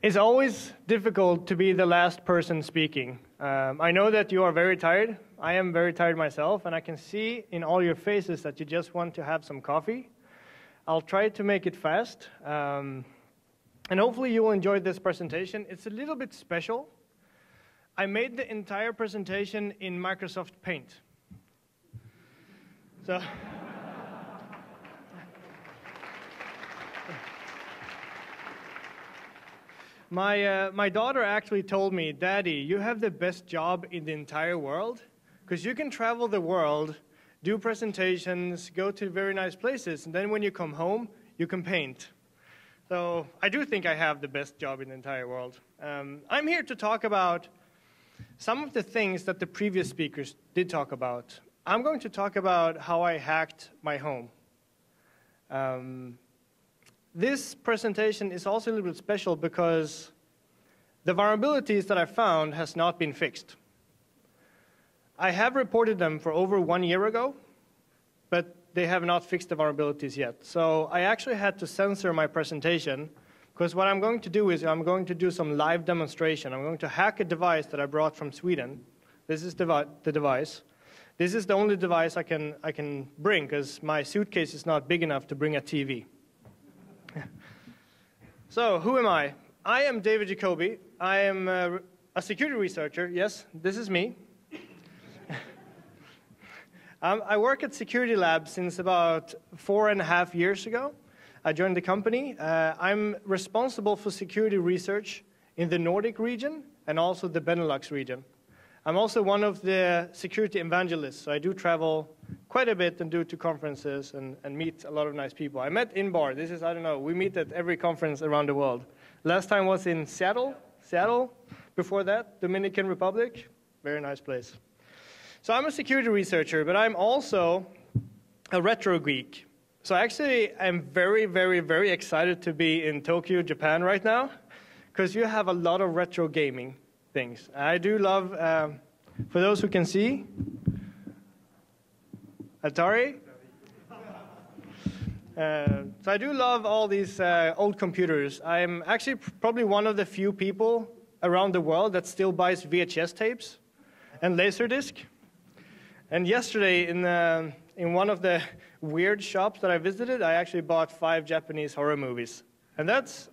It's always difficult to be the last person speaking. Um, I know that you are very tired. I am very tired myself, and I can see in all your faces that you just want to have some coffee. I'll try to make it fast, um, and hopefully you will enjoy this presentation. It's a little bit special. I made the entire presentation in Microsoft Paint. So. My, uh, my daughter actually told me, Daddy, you have the best job in the entire world because you can travel the world, do presentations, go to very nice places, and then when you come home, you can paint. So I do think I have the best job in the entire world. Um, I'm here to talk about some of the things that the previous speakers did talk about. I'm going to talk about how I hacked my home. Um, this presentation is also a little bit special because the vulnerabilities that I found has not been fixed. I have reported them for over one year ago, but they have not fixed the vulnerabilities yet. So I actually had to censor my presentation because what I'm going to do is I'm going to do some live demonstration. I'm going to hack a device that I brought from Sweden. This is the device. This is the only device I can, I can bring because my suitcase is not big enough to bring a TV. So, who am I? I am David Jacoby. I am a, a security researcher. Yes, this is me. um, I work at Security Lab since about four and a half years ago. I joined the company. Uh, I'm responsible for security research in the Nordic region and also the Benelux region. I'm also one of the security evangelists, so I do travel quite a bit and do to conferences and, and meet a lot of nice people. I met Inbar. This is, I don't know, we meet at every conference around the world. Last time was in Seattle, Seattle. Before that, Dominican Republic. Very nice place. So I'm a security researcher, but I'm also a retro geek. So actually, I'm very, very, very excited to be in Tokyo, Japan right now, because you have a lot of retro gaming things. I do love, um, for those who can see, Atari. Uh, so I do love all these uh, old computers. I'm actually probably one of the few people around the world that still buys VHS tapes and Laserdisc. And yesterday, in, uh, in one of the weird shops that I visited, I actually bought five Japanese horror movies. And that's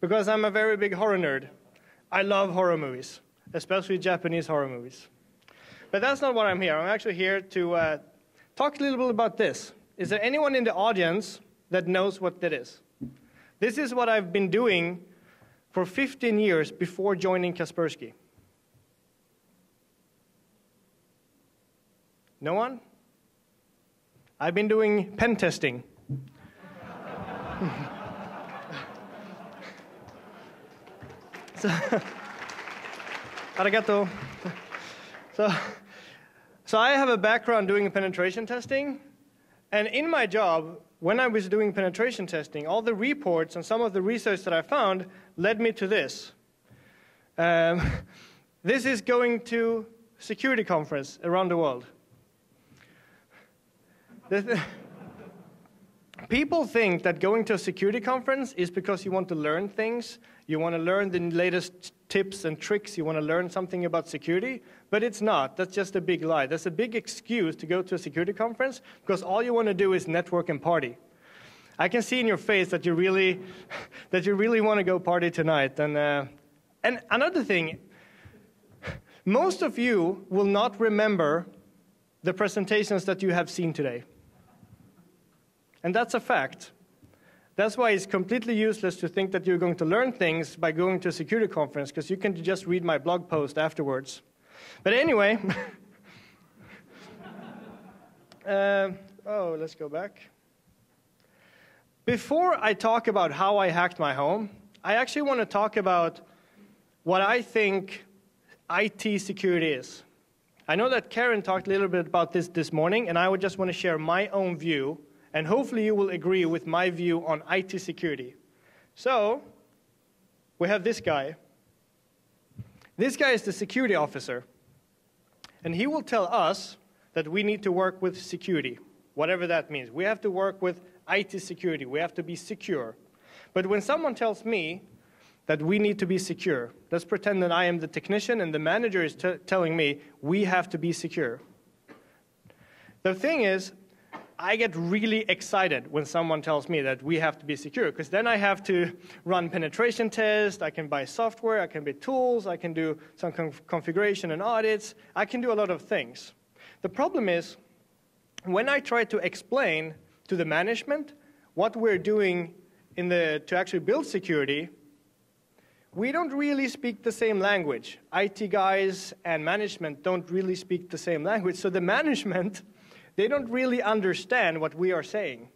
because I'm a very big horror nerd. I love horror movies, especially Japanese horror movies. But that's not what I'm here. I'm actually here to uh, talk a little bit about this. Is there anyone in the audience that knows what that is? This is what I've been doing for 15 years before joining Kaspersky. No one? I've been doing pen testing. so, arigato. So, so I have a background doing penetration testing, and in my job, when I was doing penetration testing, all the reports and some of the research that I found led me to this. Um, this is going to security conference around the world. People think that going to a security conference is because you want to learn things, you want to learn the latest tips and tricks, you want to learn something about security, but it's not. That's just a big lie. That's a big excuse to go to a security conference because all you want to do is network and party. I can see in your face that you really, that you really want to go party tonight. And, uh, and another thing, most of you will not remember the presentations that you have seen today. And that's a fact. That's why it's completely useless to think that you're going to learn things by going to a security conference, because you can just read my blog post afterwards. But anyway, uh, oh, let's go back. Before I talk about how I hacked my home, I actually want to talk about what I think IT security is. I know that Karen talked a little bit about this this morning, and I would just want to share my own view and hopefully you will agree with my view on IT security. So, we have this guy. This guy is the security officer, and he will tell us that we need to work with security, whatever that means. We have to work with IT security, we have to be secure. But when someone tells me that we need to be secure. Let's pretend that I am the technician and the manager is telling me we have to be secure. The thing is, I get really excited when someone tells me that we have to be secure, because then I have to run penetration tests, I can buy software, I can buy tools, I can do some conf configuration and audits, I can do a lot of things. The problem is, when I try to explain to the management what we're doing in the, to actually build security, we don't really speak the same language. IT guys and management don't really speak the same language, so the management they don't really understand what we are saying.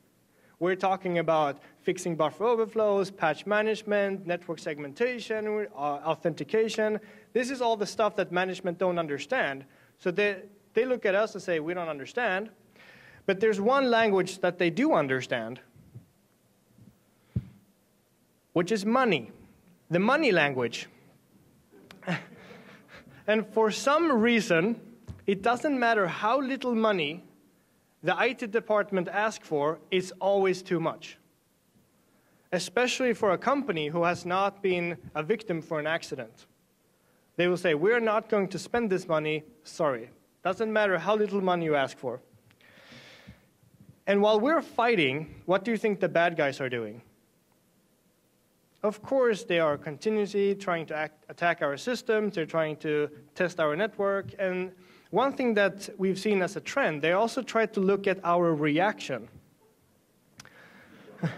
We're talking about fixing buffer overflows, patch management, network segmentation, uh, authentication. This is all the stuff that management don't understand. So they, they look at us and say, we don't understand. But there's one language that they do understand, which is money, the money language. and for some reason, it doesn't matter how little money the IT department asks for is always too much, especially for a company who has not been a victim for an accident. They will say, We're not going to spend this money, sorry. Doesn't matter how little money you ask for. And while we're fighting, what do you think the bad guys are doing? Of course, they are continuously trying to act, attack our systems, they're trying to test our network, and one thing that we've seen as a trend, they also try to look at our reaction.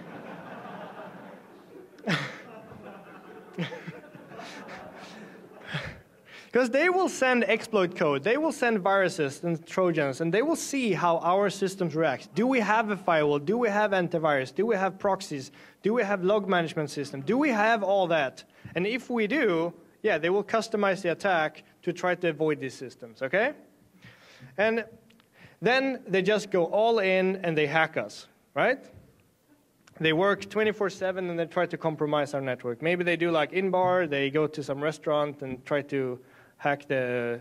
Because they will send exploit code, they will send viruses and trojans, and they will see how our systems react. Do we have a firewall? Do we have antivirus? Do we have proxies? Do we have log management system? Do we have all that? And if we do, yeah, they will customize the attack to try to avoid these systems, okay? And then they just go all in and they hack us, right? They work 24 7 and they try to compromise our network. Maybe they do like in bar, they go to some restaurant and try to hack the,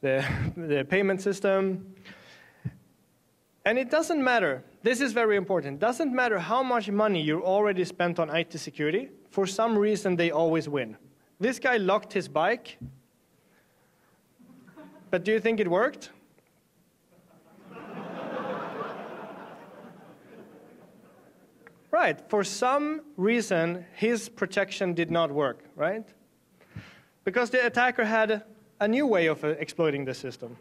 the, the payment system. And it doesn't matter, this is very important, doesn't matter how much money you already spent on IT security, for some reason they always win. This guy locked his bike, but do you think it worked? right, for some reason his protection did not work, right? Because the attacker had a new way of uh, exploiting the system.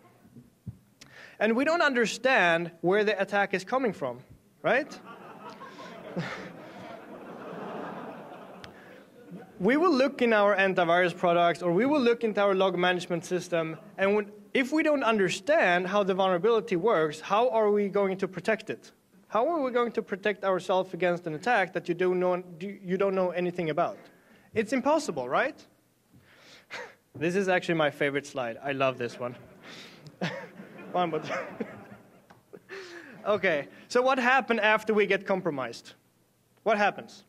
And we don't understand where the attack is coming from, right? we will look in our antivirus products or we will look into our log management system, and when, if we don't understand how the vulnerability works, how are we going to protect it? How are we going to protect ourselves against an attack that you don't know, you don't know anything about? It's impossible, right? this is actually my favorite slide. I love this one. one, okay, so what happened after we get compromised? What happens?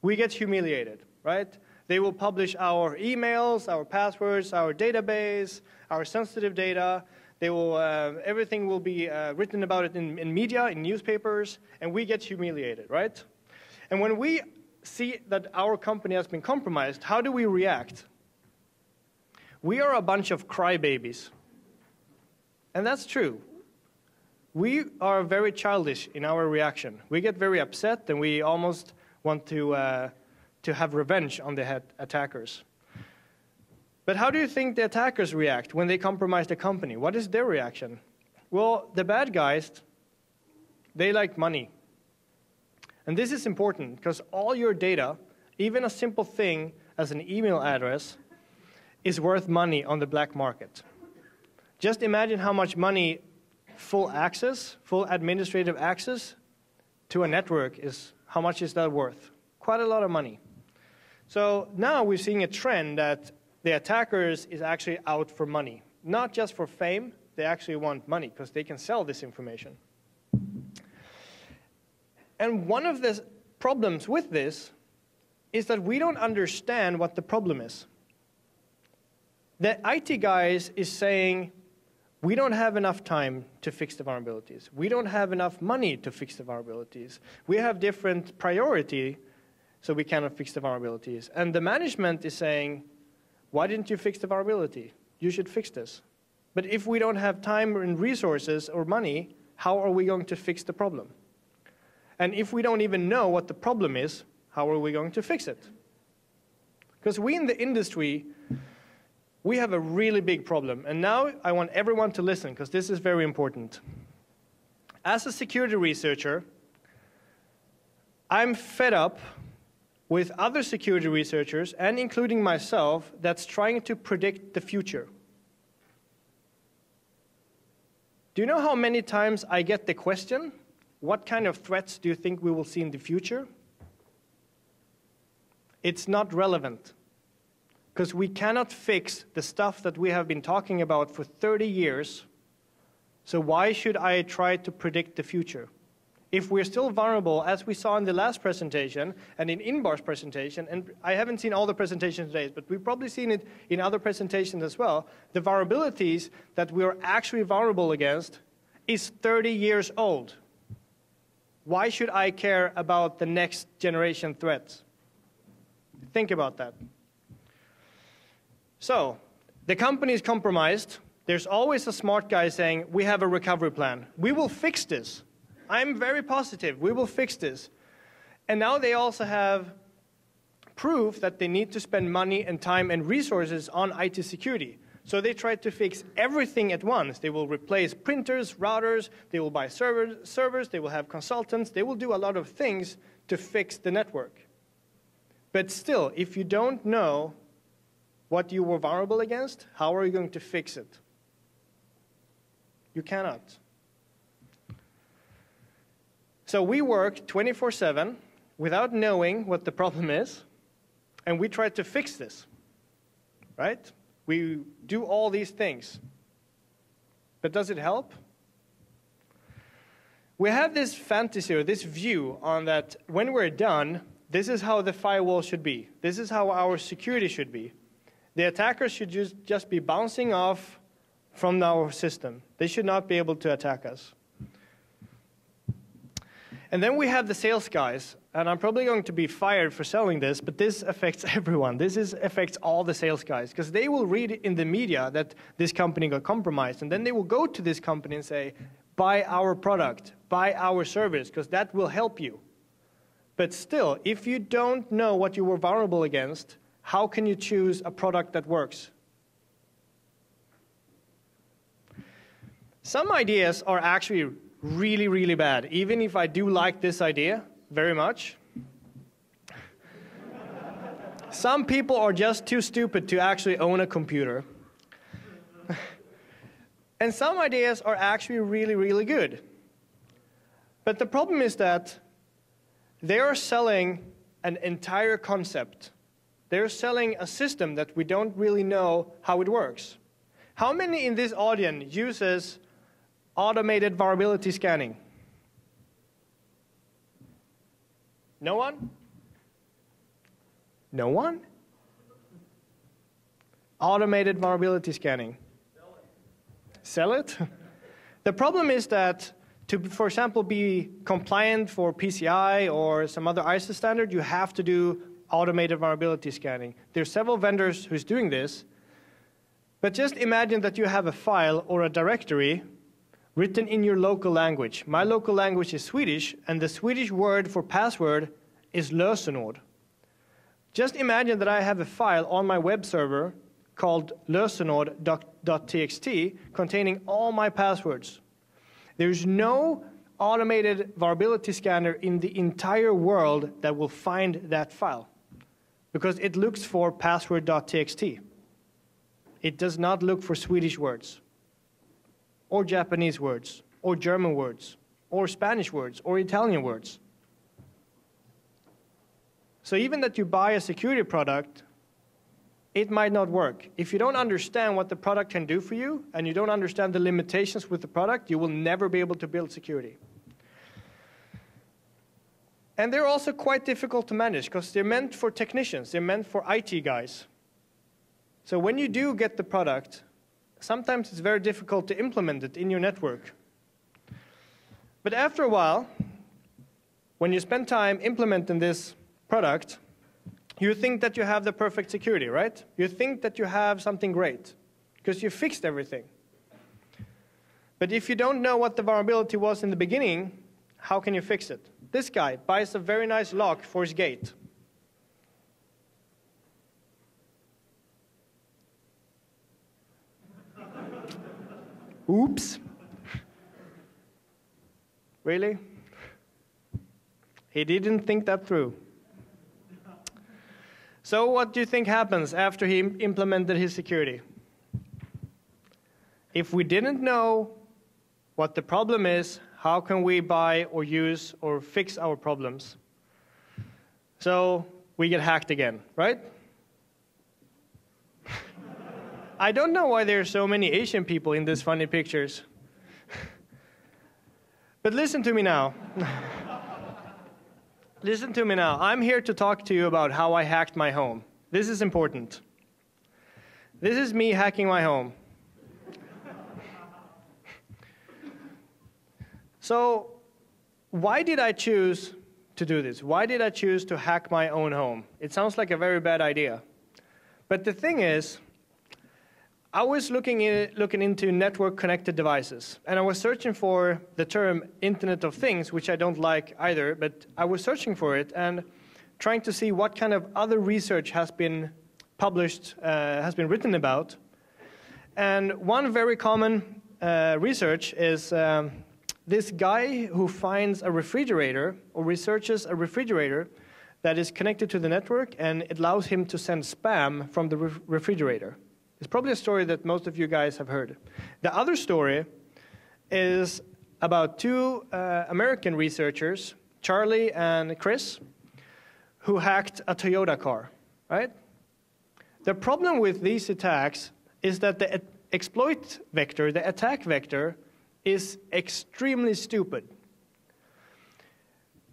We get humiliated right? They will publish our emails, our passwords, our database, our sensitive data. They will, uh, everything will be uh, written about it in, in media, in newspapers, and we get humiliated, right? And when we see that our company has been compromised, how do we react? We are a bunch of crybabies. And that's true. We are very childish in our reaction. We get very upset and we almost want to uh, to have revenge on the attackers. But how do you think the attackers react when they compromise the company? What is their reaction? Well, the bad guys, they like money. And this is important because all your data, even a simple thing as an email address, is worth money on the black market. Just imagine how much money full access, full administrative access to a network is, how much is that worth? Quite a lot of money. So now we're seeing a trend that the attackers is actually out for money. Not just for fame, they actually want money because they can sell this information. And one of the problems with this is that we don't understand what the problem is. The IT guys is saying, we don't have enough time to fix the vulnerabilities. We don't have enough money to fix the vulnerabilities. We have different priority so we cannot fix the vulnerabilities. And the management is saying, why didn't you fix the vulnerability? You should fix this. But if we don't have time and resources or money, how are we going to fix the problem? And if we don't even know what the problem is, how are we going to fix it? Because we in the industry, we have a really big problem. And now I want everyone to listen, because this is very important. As a security researcher, I'm fed up with other security researchers, and including myself, that's trying to predict the future. Do you know how many times I get the question, what kind of threats do you think we will see in the future? It's not relevant because we cannot fix the stuff that we have been talking about for 30 years. So why should I try to predict the future? If we're still vulnerable, as we saw in the last presentation and in Inbar's presentation, and I haven't seen all the presentations today, but we've probably seen it in other presentations as well, the vulnerabilities that we're actually vulnerable against is 30 years old. Why should I care about the next generation threats? Think about that. So, the company is compromised. There's always a smart guy saying, We have a recovery plan. We will fix this. I'm very positive. We will fix this. And now they also have proof that they need to spend money and time and resources on IT security. So they try to fix everything at once. They will replace printers, routers, they will buy server, servers, they will have consultants, they will do a lot of things to fix the network. But still, if you don't know what you were vulnerable against, how are you going to fix it? You cannot. So we work 24 7 without knowing what the problem is, and we try to fix this. Right? We do all these things. But does it help? We have this fantasy or this view on that when we're done, this is how the firewall should be. This is how our security should be. The attackers should just, just be bouncing off from our system. They should not be able to attack us. And then we have the sales guys, and I'm probably going to be fired for selling this, but this affects everyone. This is, affects all the sales guys, because they will read in the media that this company got compromised, and then they will go to this company and say, buy our product, buy our service, because that will help you. But still, if you don't know what you were vulnerable against, how can you choose a product that works? Some ideas are actually really, really bad, even if I do like this idea very much. Some people are just too stupid to actually own a computer. and some ideas are actually really, really good. But the problem is that they are selling an entire concept they're selling a system that we don't really know how it works. How many in this audience uses automated vulnerability scanning? No one? No one? Automated vulnerability scanning. Sell it? Sell it? the problem is that to, for example, be compliant for PCI or some other ISO standard, you have to do automated vulnerability scanning. There are several vendors who's doing this, but just imagine that you have a file or a directory written in your local language. My local language is Swedish, and the Swedish word for password is lösenord. Just imagine that I have a file on my web server called lösenord.txt containing all my passwords. There's no automated vulnerability scanner in the entire world that will find that file because it looks for password.txt. It does not look for Swedish words, or Japanese words, or German words, or Spanish words, or Italian words. So even that you buy a security product, it might not work. If you don't understand what the product can do for you, and you don't understand the limitations with the product, you will never be able to build security. And they're also quite difficult to manage because they're meant for technicians, they're meant for IT guys. So when you do get the product, sometimes it's very difficult to implement it in your network. But after a while, when you spend time implementing this product, you think that you have the perfect security, right? You think that you have something great because you fixed everything. But if you don't know what the vulnerability was in the beginning, how can you fix it? This guy buys a very nice lock for his gate. Oops. Really? He didn't think that through. So, what do you think happens after he implemented his security? If we didn't know what the problem is, how can we buy or use or fix our problems? So, we get hacked again, right? I don't know why there are so many Asian people in these funny pictures. but listen to me now. listen to me now. I'm here to talk to you about how I hacked my home. This is important. This is me hacking my home. so, why did I choose to do this? Why did I choose to hack my own home? It sounds like a very bad idea. But the thing is, I was looking, in, looking into network connected devices, and I was searching for the term Internet of Things, which I don't like either, but I was searching for it and trying to see what kind of other research has been published, uh, has been written about. And one very common uh, research is um, this guy who finds a refrigerator or researches a refrigerator that is connected to the network and it allows him to send spam from the re refrigerator. It's probably a story that most of you guys have heard. The other story is about two uh, American researchers, Charlie and Chris, who hacked a Toyota car, right? The problem with these attacks is that the exploit vector, the attack vector, is extremely stupid.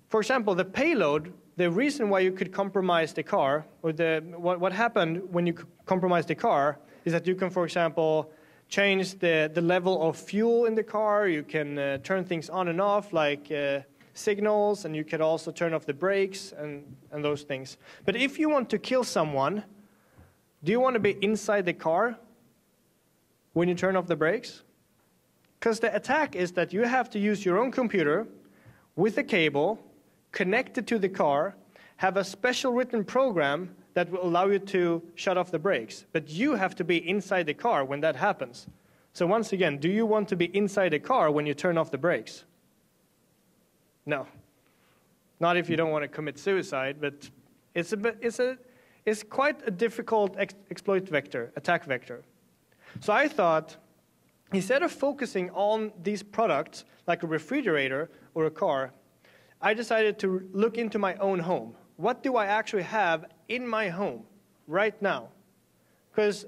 For example, the payload, the reason why you could compromise the car, or the, what, what happened when you compromised the car, is that you can, for example, change the, the level of fuel in the car. You can uh, turn things on and off, like uh, signals, and you can also turn off the brakes and, and those things. But if you want to kill someone, do you want to be inside the car when you turn off the brakes? Because the attack is that you have to use your own computer with a cable connected to the car, have a special written program that will allow you to shut off the brakes. But you have to be inside the car when that happens. So once again, do you want to be inside the car when you turn off the brakes? No. Not if you don't want to commit suicide, but it's, a bit, it's, a, it's quite a difficult ex exploit vector, attack vector. So I thought, instead of focusing on these products, like a refrigerator or a car, I decided to look into my own home. What do I actually have in my home right now. Because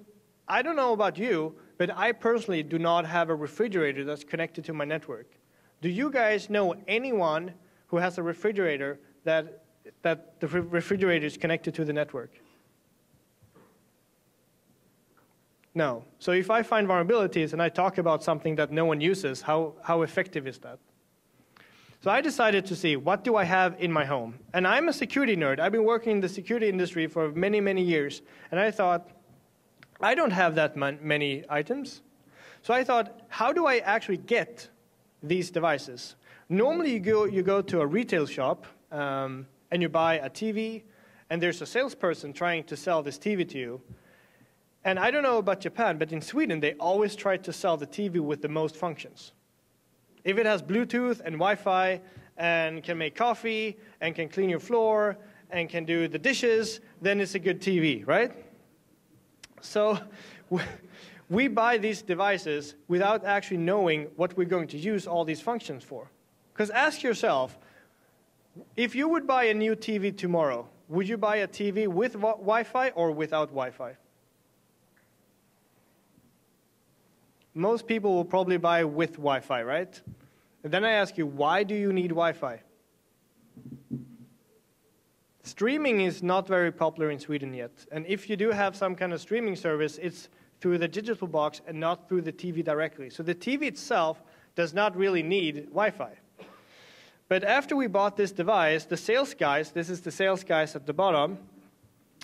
I don't know about you, but I personally do not have a refrigerator that's connected to my network. Do you guys know anyone who has a refrigerator that, that the refrigerator is connected to the network? No. So if I find vulnerabilities and I talk about something that no one uses, how, how effective is that? So I decided to see what do I have in my home. And I'm a security nerd. I've been working in the security industry for many, many years. And I thought, I don't have that many items. So I thought, how do I actually get these devices? Normally, you go, you go to a retail shop um, and you buy a TV, and there's a salesperson trying to sell this TV to you. And I don't know about Japan, but in Sweden, they always try to sell the TV with the most functions. If it has Bluetooth and Wi-Fi and can make coffee and can clean your floor and can do the dishes, then it's a good TV, right? So we buy these devices without actually knowing what we're going to use all these functions for. Because ask yourself, if you would buy a new TV tomorrow, would you buy a TV with Wi-Fi or without Wi-Fi? Most people will probably buy with Wi-Fi, right? And then I ask you, why do you need Wi-Fi? Streaming is not very popular in Sweden yet. And if you do have some kind of streaming service, it's through the digital box and not through the TV directly. So the TV itself does not really need Wi-Fi. But after we bought this device, the sales guys, this is the sales guys at the bottom,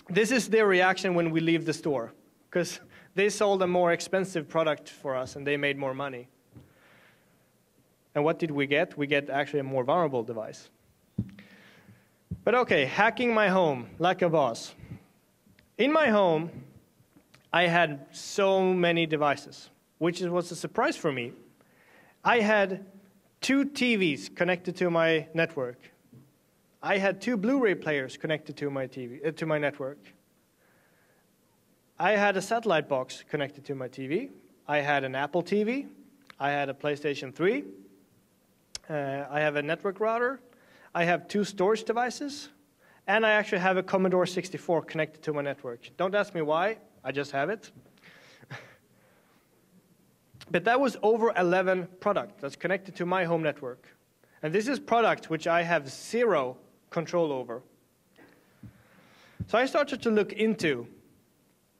this is their reaction when we leave the store. Because they sold a more expensive product for us and they made more money. And what did we get? We get actually a more vulnerable device. But okay, hacking my home like a boss. In my home, I had so many devices, which was a surprise for me. I had two TVs connected to my network. I had two Blu-ray players connected to my TV uh, to my network. I had a satellite box connected to my TV. I had an Apple TV. I had a PlayStation 3. Uh, I have a network router. I have two storage devices. And I actually have a Commodore 64 connected to my network. Don't ask me why, I just have it. but that was over 11 product that's connected to my home network. And this is product which I have zero control over. So I started to look into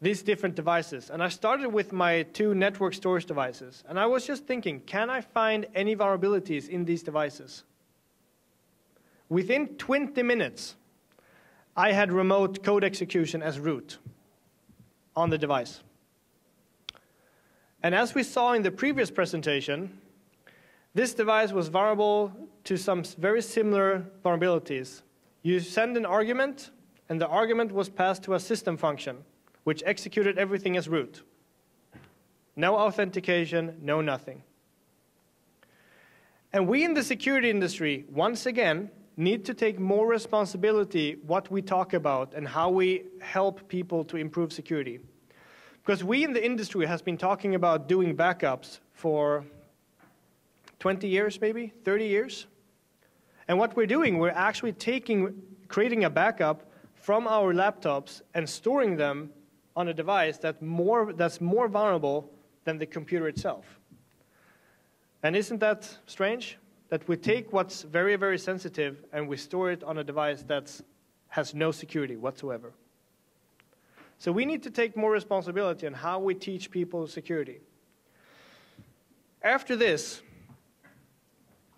these different devices. And I started with my two network storage devices. And I was just thinking, can I find any vulnerabilities in these devices? Within 20 minutes, I had remote code execution as root on the device. And as we saw in the previous presentation, this device was vulnerable to some very similar vulnerabilities. You send an argument, and the argument was passed to a system function which executed everything as root. No authentication, no nothing. And we in the security industry, once again, need to take more responsibility what we talk about and how we help people to improve security. Because we in the industry has been talking about doing backups for 20 years maybe, 30 years. And what we're doing, we're actually taking creating a backup from our laptops and storing them on a device that more, that's more vulnerable than the computer itself. And isn't that strange? That we take what's very, very sensitive and we store it on a device that has no security whatsoever. So we need to take more responsibility on how we teach people security. After this,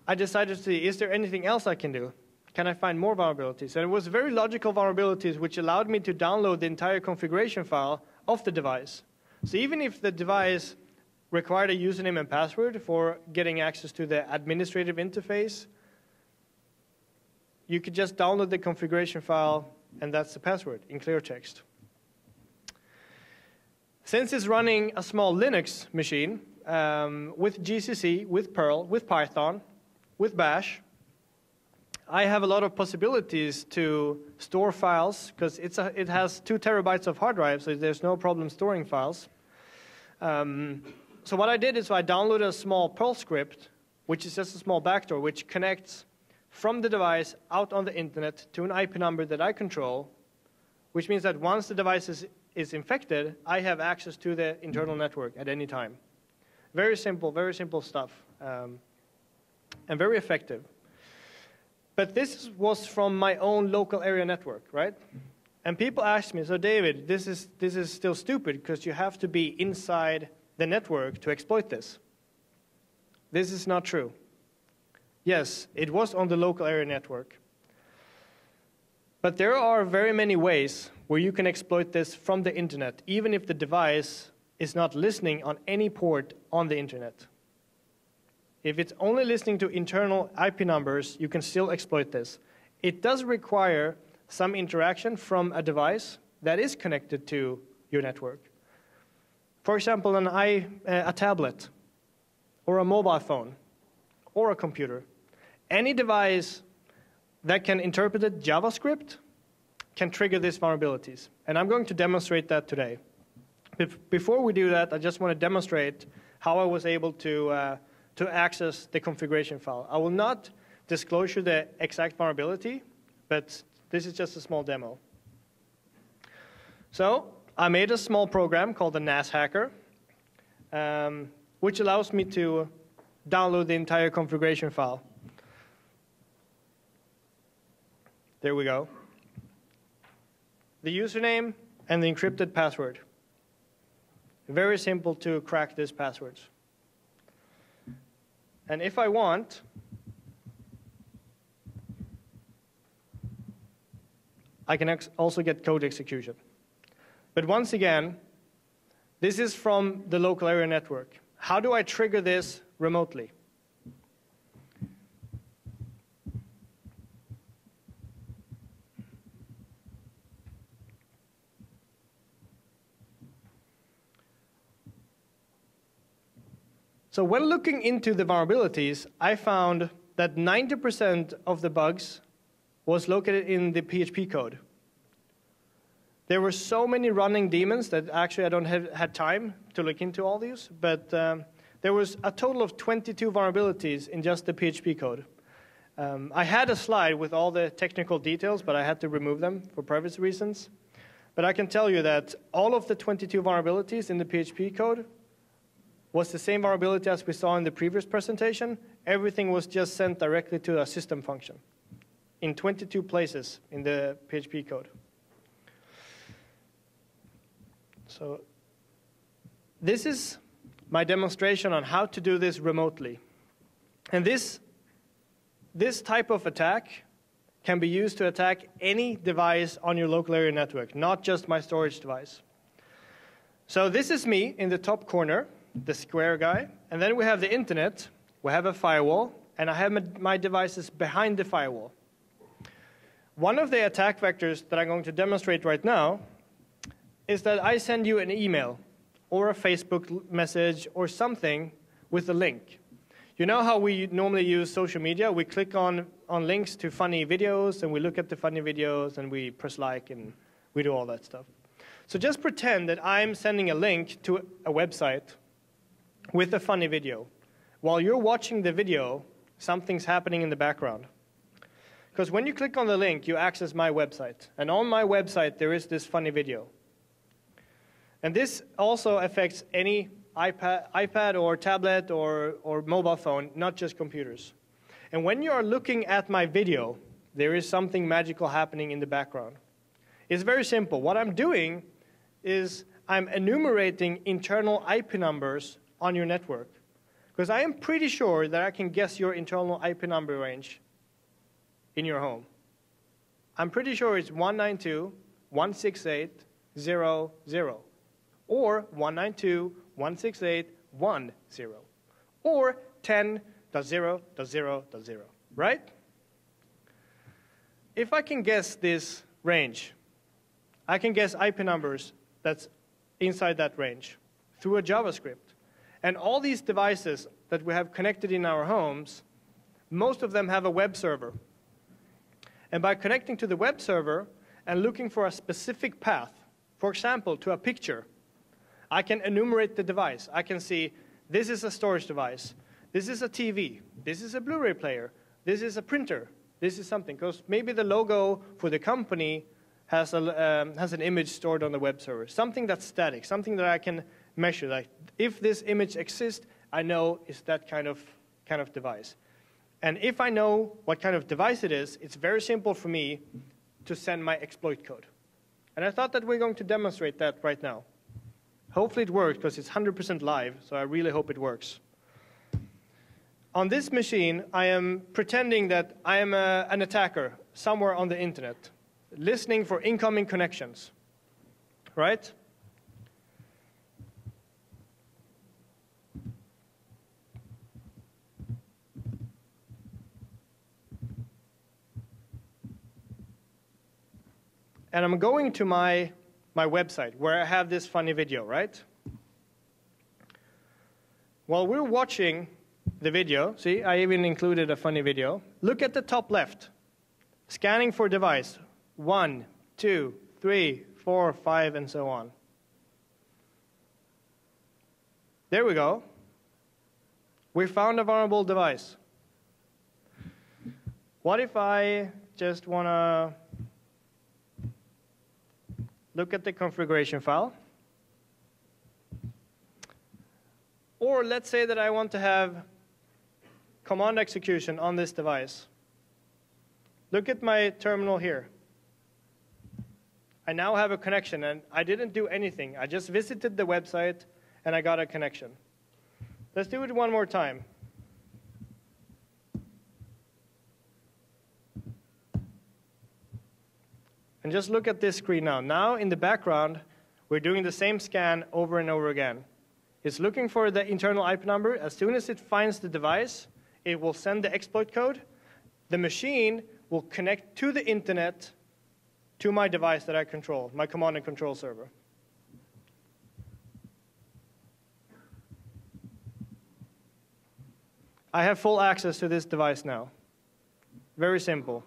I decided to see, is there anything else I can do? Can I find more vulnerabilities? And it was very logical vulnerabilities which allowed me to download the entire configuration file of the device. So even if the device required a username and password for getting access to the administrative interface, you could just download the configuration file and that's the password in clear text. Since it's running a small Linux machine um, with GCC, with Perl, with Python, with Bash, I have a lot of possibilities to store files because it has two terabytes of hard drive, so there's no problem storing files. Um, so what I did is I downloaded a small Perl script, which is just a small backdoor, which connects from the device out on the internet to an IP number that I control, which means that once the device is, is infected, I have access to the internal network at any time. Very simple, very simple stuff, um, and very effective. But this was from my own local area network, right? And people asked me, so David, this is, this is still stupid because you have to be inside the network to exploit this. This is not true. Yes, it was on the local area network. But there are very many ways where you can exploit this from the internet, even if the device is not listening on any port on the internet. If it's only listening to internal IP numbers, you can still exploit this. It does require some interaction from a device that is connected to your network. For example, an I, uh, a tablet, or a mobile phone, or a computer. Any device that can interpret JavaScript can trigger these vulnerabilities. And I'm going to demonstrate that today. Before we do that, I just want to demonstrate how I was able to uh, to access the configuration file. I will not disclose you the exact vulnerability, but this is just a small demo. So I made a small program called the NAS Hacker, um, which allows me to download the entire configuration file. There we go. The username and the encrypted password. Very simple to crack these passwords. And if I want, I can also get code execution. But once again, this is from the local area network. How do I trigger this remotely? So when looking into the vulnerabilities, I found that 90% of the bugs was located in the PHP code. There were so many running daemons that actually I don't have had time to look into all these, but um, there was a total of 22 vulnerabilities in just the PHP code. Um, I had a slide with all the technical details, but I had to remove them for privacy reasons. But I can tell you that all of the 22 vulnerabilities in the PHP code was the same vulnerability as we saw in the previous presentation. Everything was just sent directly to a system function in 22 places in the PHP code. So this is my demonstration on how to do this remotely. And this, this type of attack can be used to attack any device on your local area network, not just my storage device. So this is me in the top corner the square guy. And then we have the internet, we have a firewall, and I have my devices behind the firewall. One of the attack vectors that I'm going to demonstrate right now is that I send you an email or a Facebook message or something with a link. You know how we normally use social media? We click on, on links to funny videos and we look at the funny videos and we press like and we do all that stuff. So just pretend that I'm sending a link to a website with a funny video. While you're watching the video, something's happening in the background. Because when you click on the link, you access my website. And on my website, there is this funny video. And this also affects any iPad, iPad or tablet or, or mobile phone, not just computers. And when you are looking at my video, there is something magical happening in the background. It's very simple. What I'm doing is I'm enumerating internal IP numbers on your network. Because I am pretty sure that I can guess your internal IP number range in your home. I'm pretty sure it's 192.168.0.0 or 192.168.1.0 or 10.0.0.0, right? If I can guess this range, I can guess IP numbers that's inside that range through a JavaScript. And all these devices that we have connected in our homes, most of them have a web server. And by connecting to the web server and looking for a specific path, for example, to a picture, I can enumerate the device. I can see this is a storage device, this is a TV, this is a Blu-ray player, this is a printer, this is something. Because maybe the logo for the company has, a, um, has an image stored on the web server, something that's static, something that I can measure. Like if this image exists, I know it's that kind of, kind of device. And if I know what kind of device it is, it's very simple for me to send my exploit code. And I thought that we're going to demonstrate that right now. Hopefully it works because it's 100% live, so I really hope it works. On this machine, I am pretending that I am a, an attacker somewhere on the internet, listening for incoming connections, right? And I'm going to my, my website where I have this funny video, right? While we're watching the video, see, I even included a funny video. Look at the top left. Scanning for device. One, two, three, four, five, and so on. There we go. We found a vulnerable device. What if I just want to look at the configuration file. Or let's say that I want to have command execution on this device. Look at my terminal here. I now have a connection, and I didn't do anything. I just visited the website, and I got a connection. Let's do it one more time. And just look at this screen now. Now, in the background, we're doing the same scan over and over again. It's looking for the internal IP number. As soon as it finds the device, it will send the exploit code. The machine will connect to the internet to my device that I control, my command and control server. I have full access to this device now. Very simple.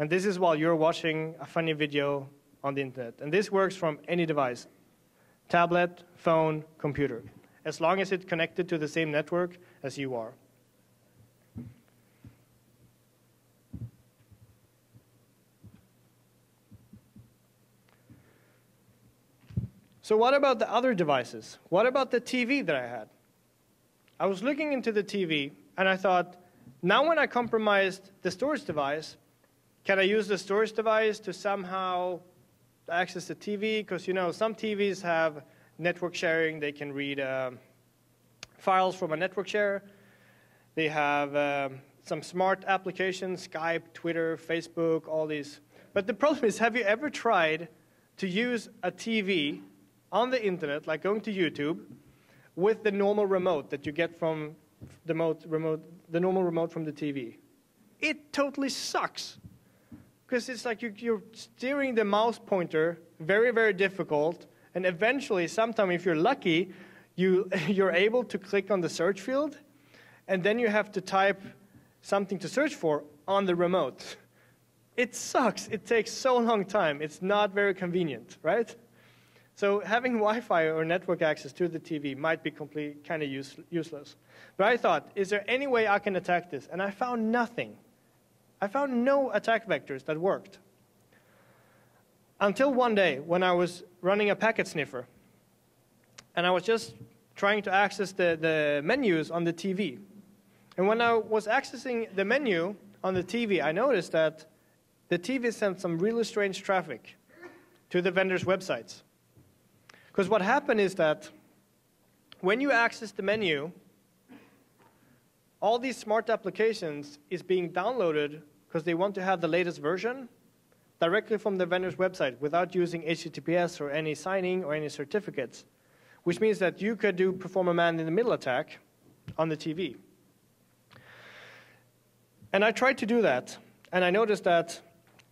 And this is while you're watching a funny video on the internet. And this works from any device tablet, phone, computer, as long as it's connected to the same network as you are. So, what about the other devices? What about the TV that I had? I was looking into the TV and I thought, now when I compromised the storage device, can I use the storage device to somehow access the TV? Because, you know, some TVs have network sharing. They can read uh, files from a network share. They have uh, some smart applications, Skype, Twitter, Facebook, all these. But the problem is, have you ever tried to use a TV on the internet, like going to YouTube, with the normal remote that you get from the remote, the normal remote from the TV. It totally sucks. Because it's like you, are steering the mouse pointer, very, very difficult. And eventually, sometime if you're lucky, you, you're able to click on the search field. And then you have to type something to search for on the remote. It sucks. It takes so long time. It's not very convenient, right? So having Wi-Fi or network access to the TV might be completely kind of use, useless. But I thought, is there any way I can attack this? And I found nothing. I found no attack vectors that worked. Until one day when I was running a packet sniffer. And I was just trying to access the, the menus on the TV. And when I was accessing the menu on the TV, I noticed that the TV sent some really strange traffic to the vendor's websites. Because what happened is that when you access the menu, all these smart applications is being downloaded because they want to have the latest version directly from the vendor's website without using HTTPS or any signing or any certificates, which means that you could do perform a man-in-the-middle attack on the TV. And I tried to do that, and I noticed that,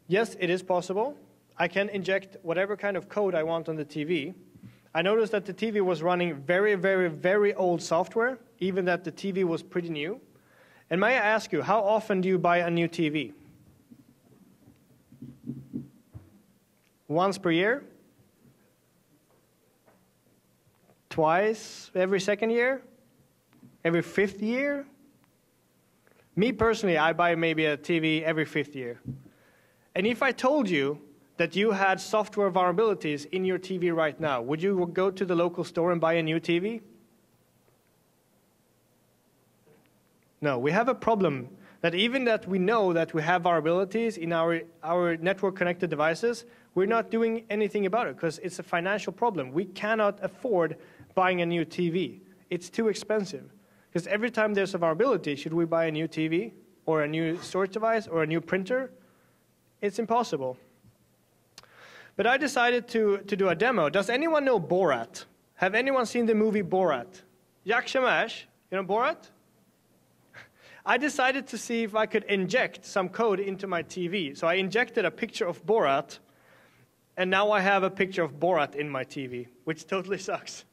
yes, it is possible. I can inject whatever kind of code I want on the TV, I noticed that the TV was running very, very, very old software, even that the TV was pretty new. And may I ask you, how often do you buy a new TV? Once per year? Twice every second year? Every fifth year? Me personally, I buy maybe a TV every fifth year. And if I told you that you had software vulnerabilities in your TV right now, would you go to the local store and buy a new TV? No, we have a problem that even that we know that we have vulnerabilities in our, our network connected devices, we're not doing anything about it because it's a financial problem. We cannot afford buying a new TV. It's too expensive. Because every time there's a vulnerability, should we buy a new TV or a new storage device or a new printer? It's impossible. But I decided to, to do a demo. Does anyone know Borat? Have anyone seen the movie Borat? Jack Shamash, you know Borat? I decided to see if I could inject some code into my TV. So I injected a picture of Borat, and now I have a picture of Borat in my TV, which totally sucks.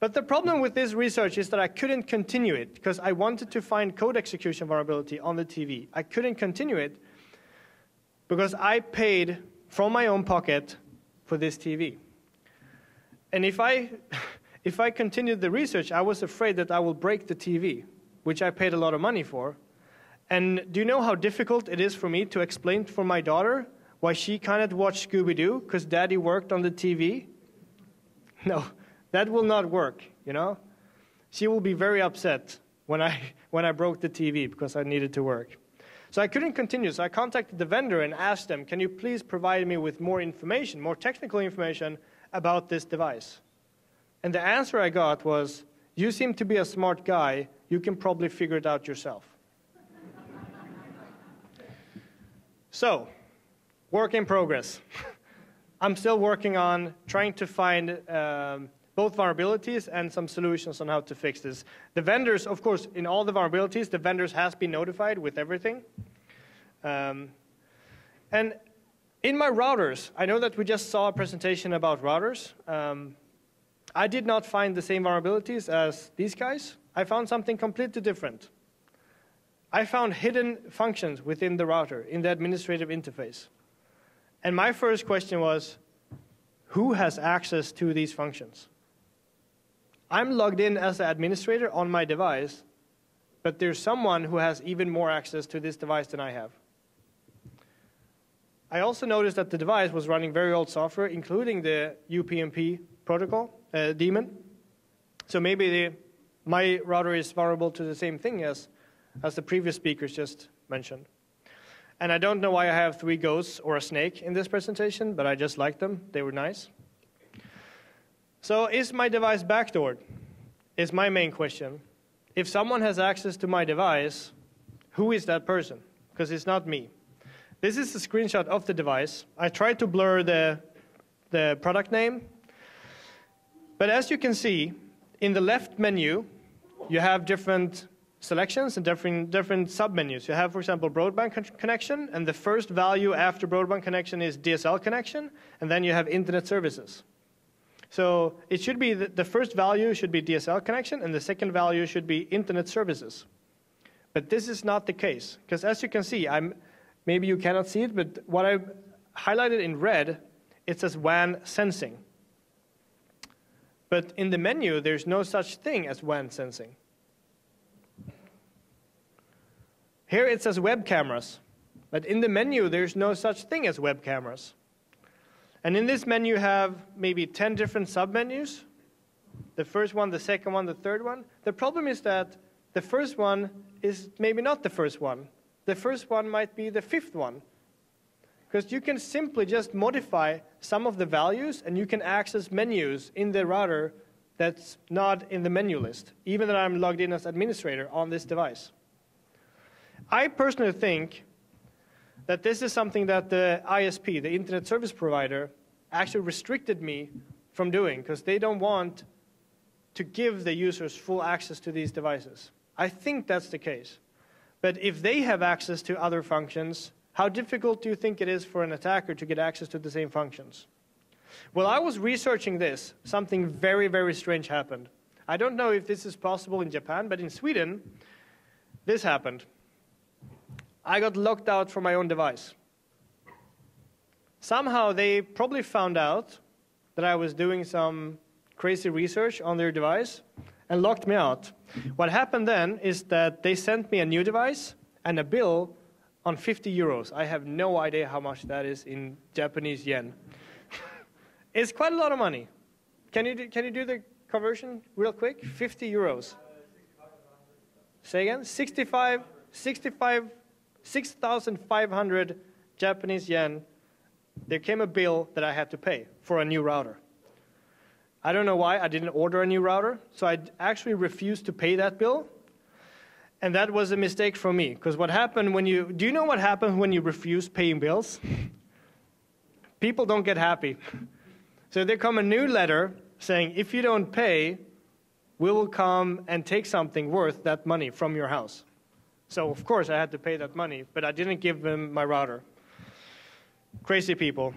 but the problem with this research is that I couldn't continue it because I wanted to find code execution vulnerability on the TV. I couldn't continue it because I paid from my own pocket for this TV. And if I, if I continued the research, I was afraid that I will break the TV, which I paid a lot of money for. And do you know how difficult it is for me to explain for my daughter why she cannot watch Scooby Doo because daddy worked on the TV? No, that will not work, you know? She will be very upset when I, when I broke the TV because I needed to work. So I couldn't continue. So I contacted the vendor and asked them, can you please provide me with more information, more technical information about this device? And the answer I got was, you seem to be a smart guy. You can probably figure it out yourself. So, work in progress. I'm still working on trying to find um, both vulnerabilities and some solutions on how to fix this. The vendors, of course, in all the vulnerabilities, the vendors has been notified with everything. Um, and in my routers, I know that we just saw a presentation about routers. Um, I did not find the same vulnerabilities as these guys. I found something completely different. I found hidden functions within the router in the administrative interface. And my first question was, who has access to these functions? I'm logged in as an administrator on my device, but there's someone who has even more access to this device than I have. I also noticed that the device was running very old software, including the UPnP protocol, uh. So maybe the, my router is vulnerable to the same thing as, as the previous speakers just mentioned. And I don't know why I have three ghosts or a snake in this presentation, but I just liked them. They were nice. So is my device backdoored? Is my main question. If someone has access to my device, who is that person? Because it's not me. This is a screenshot of the device. I tried to blur the, the product name. But as you can see, in the left menu, you have different selections and different, different submenus. You have, for example, broadband con connection, and the first value after broadband connection is DSL connection, and then you have internet services. So it should be the, the first value should be DSL connection, and the second value should be internet services. But this is not the case, because as you can see, I'm, maybe you cannot see it, but what I highlighted in red, it says WAN sensing. But in the menu, there's no such thing as WAN sensing. Here it says web cameras, but in the menu, there's no such thing as web cameras. And in this menu, you have maybe 10 different submenus. The first one, the second one, the third one. The problem is that the first one is maybe not the first one. The first one might be the fifth one. Because you can simply just modify some of the values and you can access menus in the router that's not in the menu list, even though I'm logged in as administrator on this device. I personally think that this is something that the ISP, the internet service provider, actually restricted me from doing because they don't want to give the users full access to these devices. I think that's the case. But if they have access to other functions, how difficult do you think it is for an attacker to get access to the same functions? Well, I was researching this. Something very, very strange happened. I don't know if this is possible in Japan, but in Sweden, this happened. I got locked out from my own device. Somehow they probably found out that I was doing some crazy research on their device and locked me out. What happened then is that they sent me a new device and a bill on 50 euros. I have no idea how much that is in Japanese yen. it's quite a lot of money. Can you do, can you do the conversion real quick? 50 euros. Say again? 65, 65 6,500 Japanese yen, there came a bill that I had to pay for a new router. I don't know why I didn't order a new router, so I actually refused to pay that bill. And that was a mistake for me, because what happened when you, do you know what happens when you refuse paying bills? People don't get happy. So there come a new letter saying, if you don't pay, we will come and take something worth that money from your house. So of course I had to pay that money, but I didn't give them my router. Crazy people.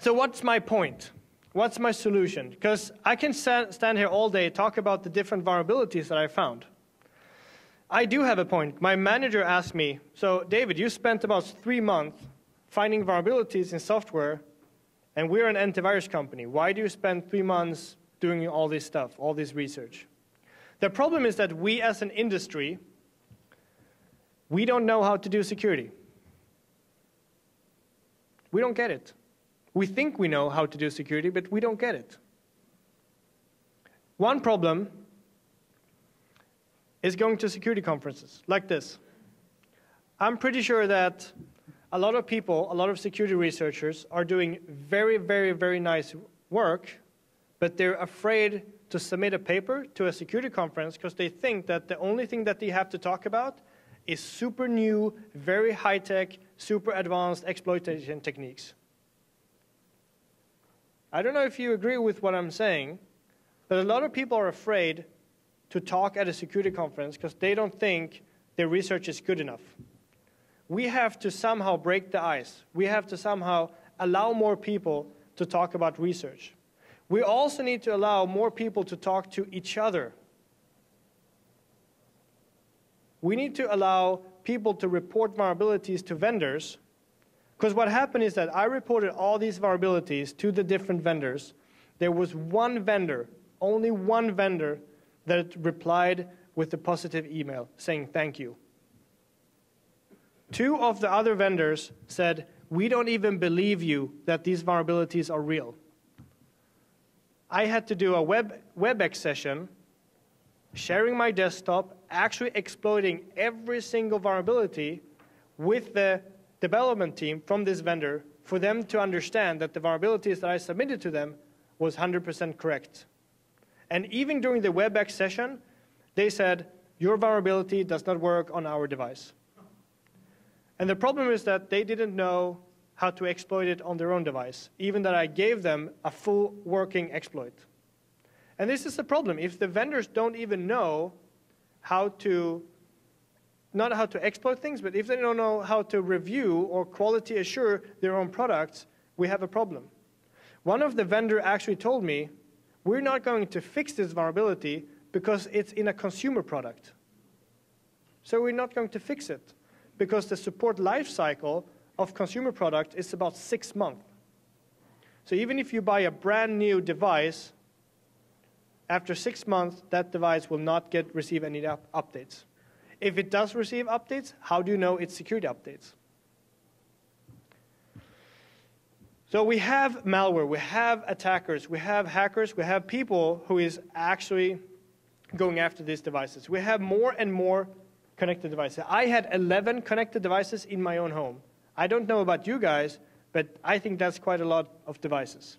So what's my point? What's my solution? Because I can stand here all day, talk about the different vulnerabilities that I found. I do have a point. My manager asked me, so David, you spent about three months finding vulnerabilities in software, and we're an antivirus company. Why do you spend three months doing all this stuff, all this research? The problem is that we as an industry we don't know how to do security. We don't get it. We think we know how to do security, but we don't get it. One problem is going to security conferences like this. I'm pretty sure that a lot of people, a lot of security researchers, are doing very, very, very nice work, but they're afraid to submit a paper to a security conference because they think that the only thing that they have to talk about is super new, very high tech, super advanced exploitation techniques. I don't know if you agree with what I'm saying, but a lot of people are afraid to talk at a security conference because they don't think their research is good enough. We have to somehow break the ice. We have to somehow allow more people to talk about research. We also need to allow more people to talk to each other. We need to allow people to report vulnerabilities to vendors because what happened is that I reported all these vulnerabilities to the different vendors. There was one vendor, only one vendor, that replied with a positive email saying thank you. Two of the other vendors said, We don't even believe you that these vulnerabilities are real. I had to do a web, WebEx session, sharing my desktop, actually exploiting every single vulnerability with the development team from this vendor for them to understand that the vulnerabilities that I submitted to them was 100% correct. And even during the WebEx session, they said, your vulnerability does not work on our device. And the problem is that they didn't know how to exploit it on their own device, even that I gave them a full working exploit. And this is the problem. If the vendors don't even know how to, not how to exploit things, but if they don't know how to review or quality assure their own products, we have a problem. One of the vendor actually told me, we're not going to fix this vulnerability because it's in a consumer product. So we're not going to fix it because the support life cycle of consumer product is about six months. So even if you buy a brand new device, after six months, that device will not get receive any up updates. If it does receive updates, how do you know it's security updates? So we have malware, we have attackers, we have hackers, we have people who is actually going after these devices. We have more and more connected devices. I had 11 connected devices in my own home. I don't know about you guys, but I think that's quite a lot of devices.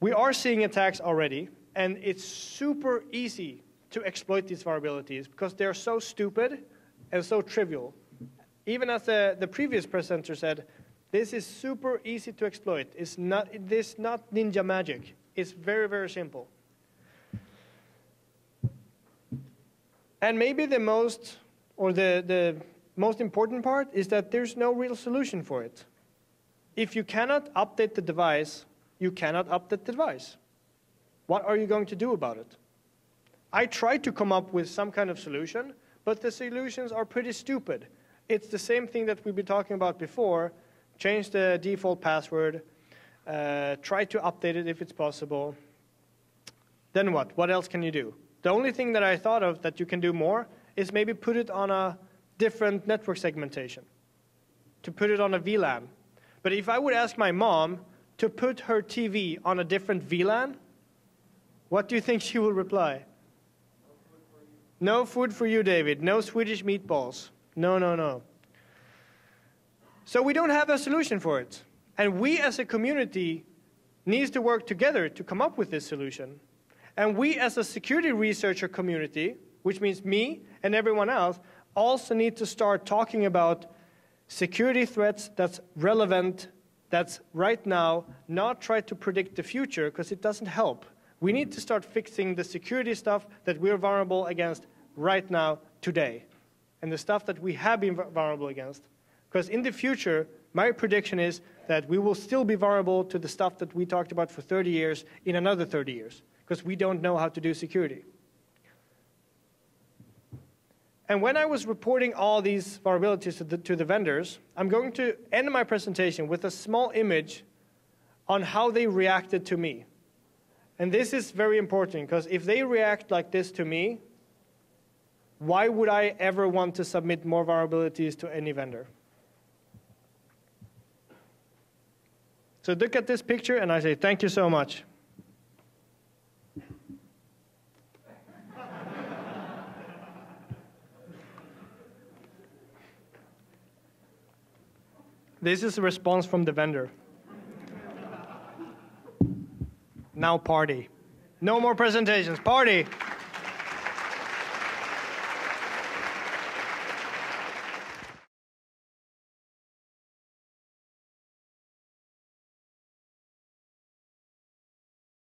We are seeing attacks already, and it's super easy to exploit these vulnerabilities because they're so stupid and so trivial. Even as the, the previous presenter said, this is super easy to exploit. It's not, this not ninja magic. It's very, very simple. And maybe the most, or the, the most important part is that there's no real solution for it. If you cannot update the device, you cannot update the device. What are you going to do about it? I tried to come up with some kind of solution, but the solutions are pretty stupid. It's the same thing that we've been talking about before. Change the default password, uh, try to update it if it's possible. Then what? What else can you do? The only thing that I thought of that you can do more is maybe put it on a different network segmentation, to put it on a VLAN. But if I would ask my mom to put her TV on a different VLAN, what do you think she will reply? No food for you, David. No Swedish meatballs. No, no, no. So we don't have a solution for it. And we as a community needs to work together to come up with this solution. And we as a security researcher community, which means me and everyone else, also need to start talking about security threats that's relevant, that's right now, not try to predict the future because it doesn't help. We need to start fixing the security stuff that we're vulnerable against right now, today, and the stuff that we have been vulnerable against. Because in the future, my prediction is that we will still be vulnerable to the stuff that we talked about for 30 years in another 30 years because we don't know how to do security. And when I was reporting all these vulnerabilities to the, to the vendors, I'm going to end my presentation with a small image on how they reacted to me. And this is very important because if they react like this to me, why would I ever want to submit more vulnerabilities to any vendor? So look at this picture and I say, thank you so much. This is a response from the vendor. now party. No more presentations. Party.